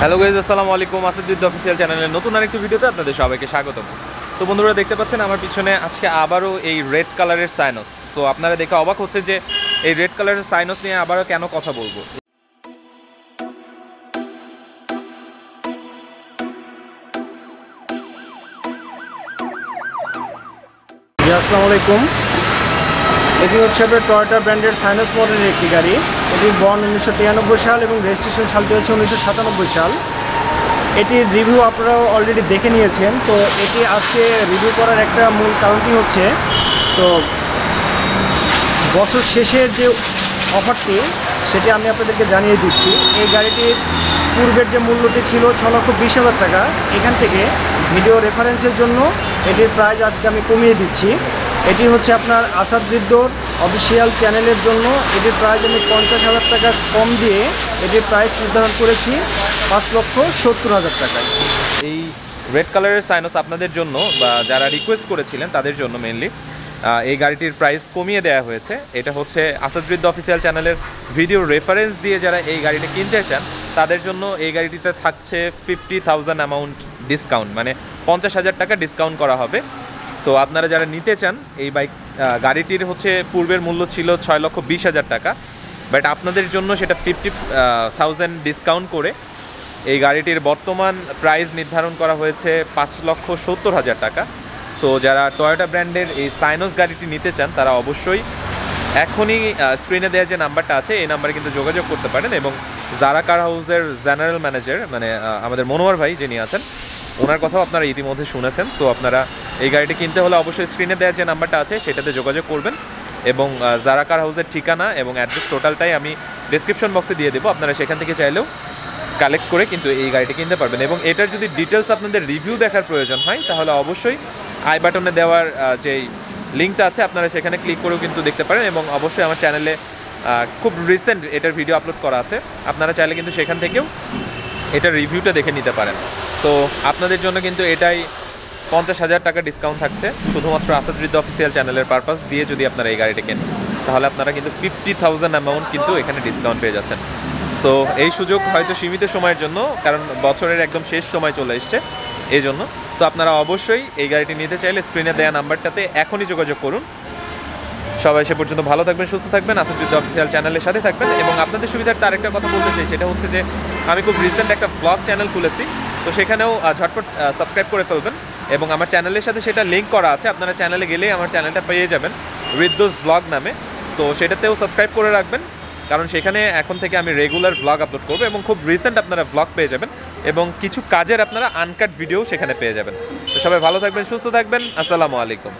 Hello guys, আসসালামু আলাইকুম। আসাদুদ্দ official চ্যানেলের নতুন আরেকটি ভিডিওতে আপনাদের সবাইকে স্বাগতম। তো বন্ধুরা, দেখতে পাচ্ছেন আমার পিছনে আজকে আবারও এই রেড কালারের সাইনস। তো আপনারা দেখে অবাক হচ্ছে যে এই রেড কালারের সাইনস নিয়ে আবারও কেন কথা বলব? আসসালামু আলাইকুম। এটি হচ্ছে টয়োটা ব্র্যান্ডের সাইনস মডেলের একটি গাড়ি। এটির বন উনিশশো তিরানব্বই সাল এবং রেজিস্ট্রেশন সালটি হচ্ছে উনিশশো সাতানব্বই সাল। এটির রিভিউ আপনারা অলরেডি দেখে নিয়েছেন। তো এটি আজকে রিভিউ করার একটা মূল কারণটি হচ্ছে, তো বছর শেষের যে অফারটি সেটি আমি আপনাদেরকে জানিয়ে দিচ্ছি। এই গাড়িটির পূর্বের যে মূল্যটি ছিল ছ লক্ষ বিশ হাজার টাকা। এখান থেকে ভিডিও রেফারেন্সের জন্য এটির প্রাইস আজকে আমি কমিয়ে দিচ্ছি। এটি হচ্ছে আপনার আসাদ বিদ্যুৎ অফিসিয়াল চ্যানেলের জন্য। এটির প্রাইস আমি পঞ্চাশ হাজার টাকা কম দিয়ে এটির প্রাইস নির্ধারণ করেছি পাঁচ লক্ষ সত্তর হাজার টাকায়। এই রেড কালারের সাইনস আপনাদের জন্য বা যারা রিকোয়েস্ট করেছিলেন তাদের জন্য মেনলি এই গাড়িটির প্রাইস কমিয়ে দেওয়া হয়েছে। এটা হচ্ছে আসাদবৃদ্ধ অফিসিয়াল চ্যানেলের ভিডিও রেফারেন্স দিয়ে যারা এই গাড়িটা কিনতে চান, তাদের জন্য এই গাড়িটিতে থাকছে ফিফটি থাউজেন্ড অ্যামাউন্ট ডিসকাউন্ট মানে পঞ্চাশ হাজার টাকা ডিসকাউন্ট করা হবে। সো আপনারা যারা নিতে চান, এই বাইক গাড়িটির হচ্ছে পূর্বের মূল্য ছিল ছয় লক্ষ বিশ হাজার টাকা। বাট আপনাদের জন্য সেটা ফিফটি থাউজেন্ড ডিসকাউন্ট করে এই গাড়িটির বর্তমান প্রাইস নির্ধারণ করা হয়েছে পাঁচ লক্ষ সত্তর হাজার টাকা। সো যারা টয়োটা ব্র্যান্ডের এই সাইনস গাড়িটি নিতে চান, তারা অবশ্যই এখনই স্ক্রিনে দেওয়া যে নাম্বারটা আছে, এই নাম্বারে কিন্তু যোগাযোগ করতে পারেন এবং জারা কার হাউসের জেনারেল ম্যানেজার মানে আমাদের মনোয়ার ভাই যিনি আছেন, ওনার কথাও আপনারা ইতিমধ্যে শুনেছেন। সো আপনারা এই গাড়িটি কিনতে হলে অবশ্যই স্ক্রিনে দেওয়া যে নাম্বারটা আছে সেটাতে যোগাযোগ করবেন এবং আহ, জারা কার হাউসের ঠিকানা এবং অ্যাড্রেস টোটালটাই আমি ডিসক্রিপশন বক্সে দিয়ে দেবো। আপনারা সেখান থেকে চাইলেও কালেক্ট করে কিন্তু এই গাড়িটি কিনতে পারবেন এবং এটার যদি ডিটেলস আপনাদের রিভিউ দেখার প্রয়োজন হয় তাহলে অবশ্যই আই বাটনে দেওয়ার যেই লিঙ্কটা আছে আপনারা সেখানে ক্লিক করেও কিন্তু দেখতে পারেন এবং অবশ্যই আমার চ্যানেলে খুব রিসেন্ট এটার ভিডিও আপলোড করা আছে। আপনারা চাইলে কিন্তু সেখান থেকেও এটার রিভিউটা দেখে নিতে পারেন। তো আপনাদের জন্য কিন্তু এটাই পঞ্চাশ হাজার টাকা ডিসকাউন্ট থাকছে। শুধুমাত্র আসাদ আসাদৃদ্ধ অফিসিয়াল চ্যানেলের পারপাস দিয়ে যদি আপনারা এই গাড়িটা কেনেন, তাহলে আপনারা কিন্তু ফিফটি থাউজেন্ড অ্যামাউন্ট কিন্তু এখানে ডিসকাউন্ট পেয়ে যাচ্ছেন। সো এই সুযোগ হয়তো সীমিত সময়ের জন্য, কারণ বছরের একদম শেষ সময় চলে এসছে এই জন্য তো আপনারা অবশ্যই এই গাড়িটি নিতে চাইলে স্ক্রিনে দেওয়া নাম্বারটাতে এখনই যোগাযোগ করুন। সবাই সে পর্যন্ত ভালো থাকবেন, সুস্থ থাকবেন। আসাদুদ্দ অফিসিয়াল চ্যানেলের সাথে থাকবেন। এবং আপনাদের সুবিধার্থে আরেকটা কথা বলতে চাই, সেটা হচ্ছে যে, আমি খুব রিসেন্ট একটা ব্লগ চ্যানেল খুলেছি। তো সেখানেও ঝটপট সাবস্ক্রাইব করে ফেলবেন। এবং আমার চ্যানেলের সাথে সেটা লিঙ্ক করা আছে, আপনারা চ্যানেলে গেলেই আমার চ্যানেলটা পেয়ে যাবেন রিদ্দোস ব্লগ নামে। তো সেটাতেও সাবস্ক্রাইব করে রাখবেন, কারণ সেখানে এখন থেকে আমি রেগুলার ব্লগ আপলোড করব এবং খুব রিসেন্ট আপনারা ব্লগ পেয়ে যাবেন এবং কিছু কাজের আপনারা আনকাট ভিডিও সেখানে পেয়ে যাবেন। তো সবাই ভালো থাকবেন, সুস্থ থাকবেন, আসসালামু আলাইকুম।